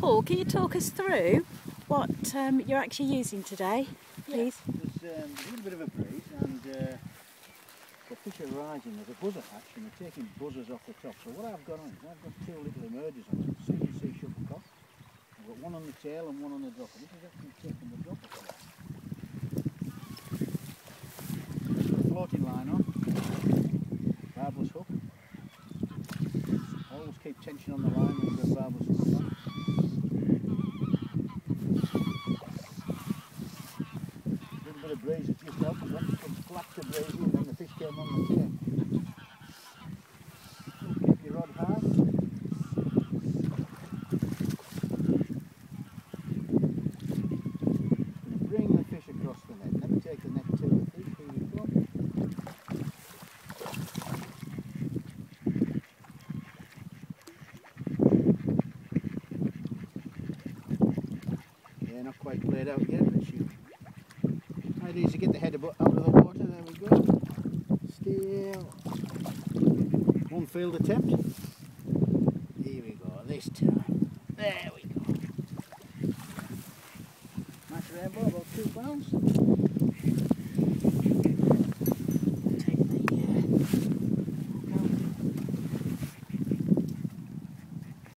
Paul, can you talk us through what um, you're actually using today, please? Yeah, there's um, a little bit of a breeze the fish are rising. There's a buzzer hatch and they're taking buzzers off the top. So what I've got on is I've got two little emergers on it, you can see shuttlecock. I've got one on the tail and one on the dropper. This is actually taking the dropper off. Floating line on, barbless hook. Always keep tension on the line when got barbless hook on. A little bit of breeze that just helped us. It comes flat breeze came on the. Keep your rod hard. Bring the fish across the net. Never take the net to the fish. Here we go. Yeah, not quite played out yet, but shoot. Right, easy, get the head out of the water, there we go. Still. One failed attempt. Here we go, this time. There we go. Nice rainbow, about two pounds.